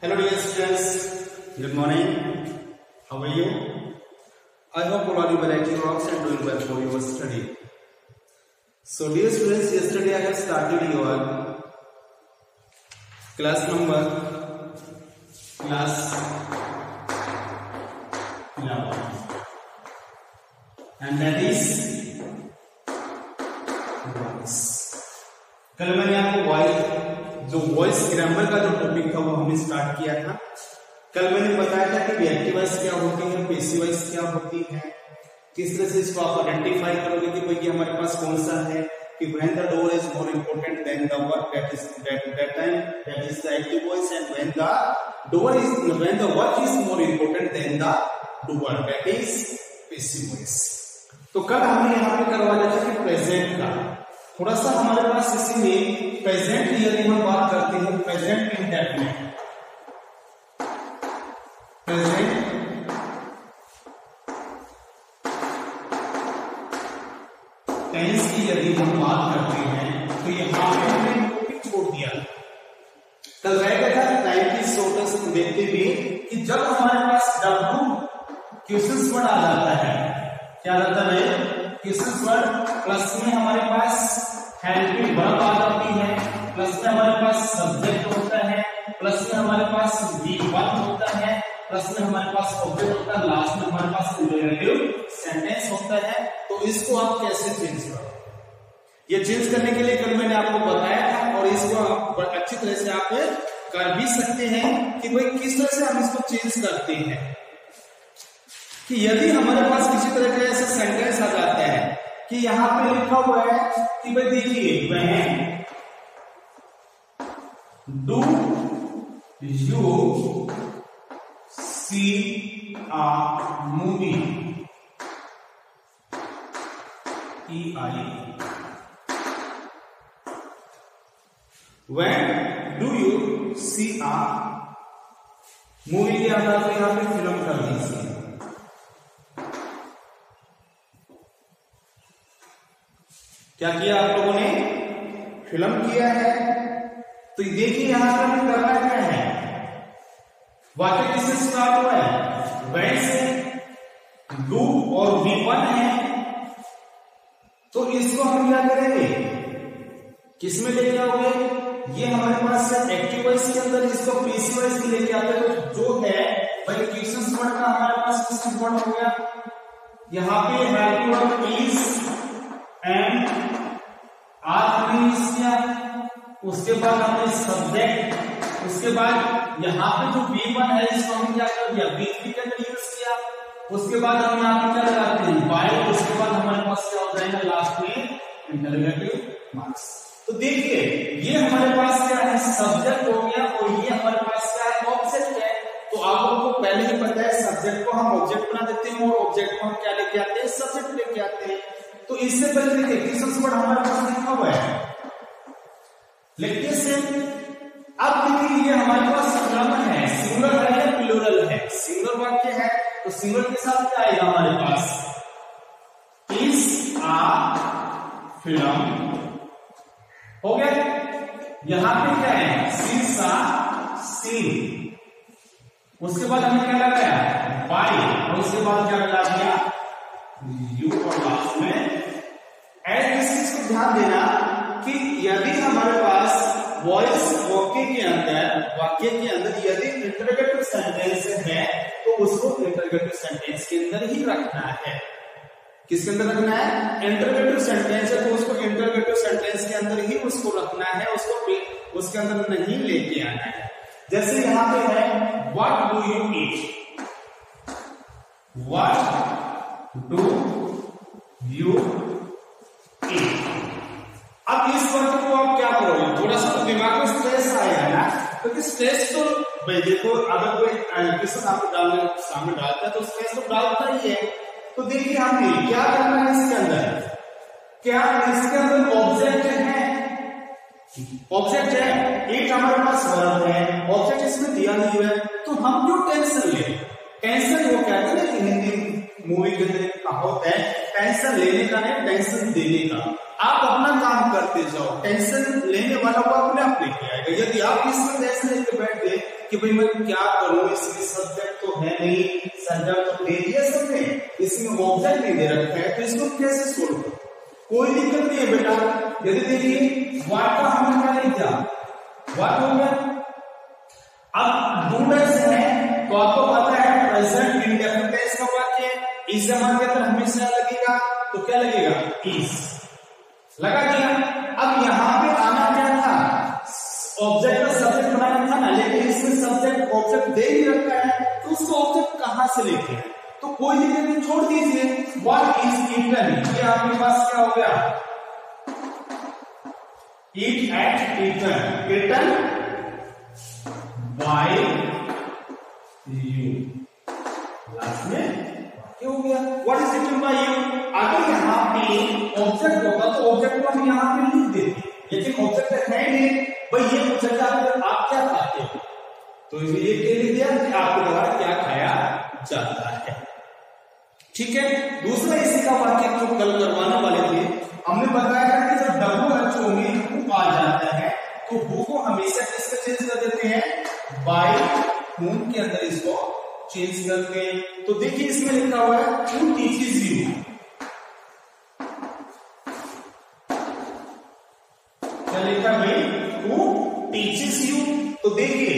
Hello dear students, good morning. How are you? I hope all are you well at your works and doing well for your study. So dear students, yesterday I have started your class number class 11 and that is कल मैंने आपको voice जो voice grammar का जो topic था वो हमने start किया था। कल मैंने बताया था कि व्यक्ति वाइस क्या होती है पेशी वाइस क्या होती है। किस तरह से इसको आप आइडेंटिफाई करोगे कि भाई हमारे पास कौन सा है, कि when the door is more important than the work that is that that time that is the active voice and when the door is when the work is more important than the doer that is passive voice तो कल हमने यहाँ पे करवा था कि present का। थोड़ा सा हमारे पास प्रेजेंट यदि हम बात करते हैं प्रेजेंट इंडेफिनेट प्रेजेंट टेंस की यदि हम बात करते हैं तो यहाँ पे हमने टॉपिक छोड़ दिया। कल रह गया था टाइम की शॉर्टेज को देखते हुए कि जब हमारे पास डब्लू क्वेश्चन वर्ड आ जाता है, क्या रहता है? क्वेश्चन वर्ड प्लस में हमारे पास हेल्पिंग वर्ब आ जाती है प्लस में हमारे पास सब्जेक्ट होता है प्लस में हमारे पास वी वन होता है प्लस में हमारे पास ऑब्जेक्ट होता है लास्ट में हमारे पास इंटरोगेटिव सेंटेंस होता है तो इसको आप कैसे चेंज करो ये चेंज करने के लिए कल मैंने आपको बताया था और इसको आप अच्छी तरह से आप कर भी सकते हैं कि भाई किस तरह से हम इसको चेंज करते हैं। कि यदि हमारे पास किसी तरह का ऐसा सेंटेंस आ जाता है कि यहाँ पे लिखा हुआ है, कि भाई देखिए, वह do you see a movie ई आई when do you see a movie के आधार पर यहाँ पे फ़िल्म कर दीजिए। क्या किया आप लोगों ने? फ़िल्म किया है। तो देखिए यहाँ पर हमें करना क्या है। वाक्य किससे स्टार्ट हुआ है? वैन से? डू और वी वन है। तो इसको हम क्या करेंगे? किसमें लेके आओगे? ये हमारे पास है एक्टिव वॉइस के अंदर इसको पीसी वॉइस में लेके आते तो जो है भाई क्वेश्चन वर्ड का हमारे पास क्वेश्चन वर्ड हो गया। यहाँ पे हेल्पिंग वर्ड इज़ एंड किया उसके बाद हमने सब्जेक्ट उसके बाद यहाँ पे जो बी वन है इसको हमने क्या कर दिया? बी थ्री के अंदर यूज़ किया, उसके बाद हम यहाँ पे क्या लगाते हैं बाय उसके बाद हमारे पास क्या हो जाएगा? लास्ट में इंटरगेटिव मार्क्स तो देखिए, ये हमारे पास क्या है? सब्जेक्ट हो गया और ये हमारे पास क्या है? ऑब्जेक्ट है। तो आप लोगों को पहले ही पता है सब्जेक्ट को हम ऑब्जेक्ट बना देते हैं और ऑब्जेक्ट को हम क्या लेके आते हैं? सब्जेक्ट लेके आते हैं। तो इससे पहले देखिए क्वेश्चन हमारे पास लिखा हुआ है से अब देखिए, ये हमारे पास ग्रामर है सिंगुलर है या प्लूरल है? सिंगल वाक्य है तो सिंगल के साथ क्या आएगा हमारे पास? इस आ फ़िल्म हो गया? यहाँ पे क्या है? सीसा सीन उसके बाद हमने क्या लगाया बाई और उसके बाद क्या लगा? दिया यू और लास्ट में चीज़ ध्यान देना कि यदि हमारे पास वॉइस वाक्य के अंदर, वाक्य के अंदर यदि इंटरगेटिव सेंटेंस है तो उसको इंटरगेटिव सेंटेंस के अंदर ही रखना है। किसके अंदर रखना है? इंटरगेटिव सेंटेंस है तो उसको इंटरगेटिव सेंटेंस के अंदर ही उसको रखना है, उसको उसके अंदर नहीं लेके आना है। जैसे यहाँ पे है what do you eat what do you अब इस वाक्य को आप क्या करोगे? थोड़ा सा तो दिमाग में स्ट्रेस आएगा ना? क्योंकि स्ट्रेस तो भाई देखो, अगर कोई क्वेश्चन आपको डालने, सामने डालता है तो स्ट्रेस तो डालता ही है। तो देखिए हमने क्या करना है इसके अंदर? क्या इसके अंदर ऑब्जेक्ट है? ऑब्जेक्ट है, एक हमारे पास वर्ब है ऑब्जेक्ट इसमें दिया नहीं हुआ है। तो हम क्यों टेंशन ले टेंशन वो कहते हैं कि हिंदी मूवी के अंदर एक कहावत है, टेंशन लेने का नहीं, टेंशन देने का। आप अपना काम करते जाओ, टेंशन लेने वाला वो अपने आप लेके आएगा। यदि आप इसमें टेंशन लेके बैठ गए कि भाई मैं क्या करूँ, इसमें सब्जेक्ट तो है नहीं सब्जेक्ट तो दे दिया सबने, इसमें ऑब्जेक्ट नहीं दे रखा है तो इसको कैसे सोल्व करो? कोई दिक्कत नहीं है बेटा। यदि देखिए वाट का हमने क्या नहीं किया वाट हो गया। अब डूडस है तो आपको पता है प्रेजेंट इंडेफिनिट टेंस का वाक्य इस जमान के अंदर हमेशा लगेगा तो क्या लगेगा? इस लगा दिया। अब यहाँ पे आना क्या था? ऑब्जेक्ट का सब्जेक्ट बनाना था ना, लेकिन इसमें सब्जेक्ट ऑब्जेक्ट दे ही रखा है तो उसको ऑब्जेक्ट कहाँ से लेके आए तो कोई दिक्कत नहीं छोड़ दीजिए। व्हाट इज़ इटन ये आपके पास क्या हो गया? Eat ate eaten eaten by you last में क्या हो गया? What is written by you अगर यहाँ पे ऑब्जेक्ट होगा तो ऑब्जेक्ट को हम यहाँ पे लिख देते लेकिन ऑब्जेक्ट है नहीं। भाई, ये पूछा जाता आप क्या खाते हो? तो ये क्या लिख दिया कि आपके द्वारा क्या खाया जाता है। ठीक है? दूसरा इसी का वाक्य जो कल करवाने वाले थे, हमने बताया था कि जब डब्ल्यू एच ओ में हु आ जाता है तो हु को हमेशा किससे चेंज कर देते हैं? बाय हूम के अंदर इसको चेंज करते हैं। तो देखिए इसमें लिखा हुआ है हु टीचेज यू क्या लिखा हु यू तो देखिए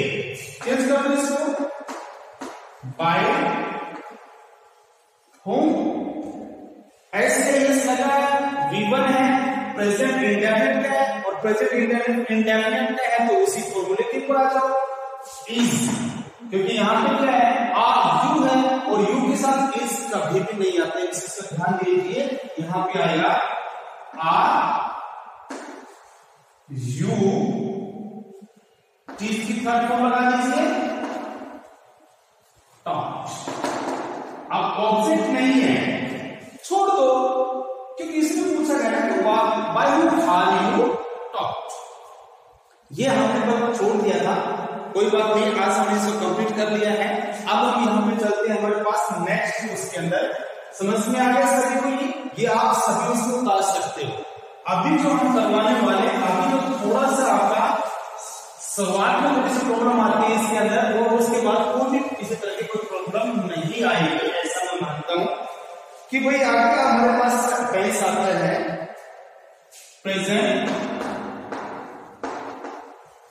चेंज कर दो इसको। बाय होम ऐसे लगा V1 है। प्रेजेंट इंडेफिनिट है और प्रेजेंट इंडेफिनिट है तो उसी फॉर्मूले के ऊपर आ जाओ। इज़ क्योंकि यहाँ पे क्या है आ यू है और यू के साथ इस कभी भी नहीं आता है इस ध्यान दीजिए, यहाँ पे आएगा आ यू चीज़ की थर्ड फॉर्म लगा दीजिए अब ऑब्जेक्ट नहीं है, छोड़ दो, क्योंकि इसमें पूछा गया ना कि by who are you top. ये हमने बस छोड़ दिया था कोई बात नहीं आज हमने इसको कंप्लीट कर लिया है। अब हम यहाँ पे चलते हैं हमारे पास नेक्स्ट उसके अंदर। समझ में आ गया सभी को ये? आप सभी इसको उतार सकते हो। अभी जो हम करवाने वाले अभी जो थोड़ा सा आपका सवाल में थोड़ी प्रॉब्लम आती है इसके अंदर, और उसके बाद कोई भी किसी तरह की कोई प्रॉब्लम नहीं आएगी, ऐसा मैं मानता हूँ। कि भाई आपका हमारे पास टेंस आता है। Present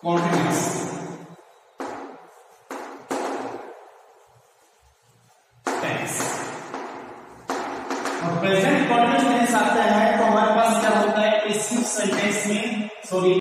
continuous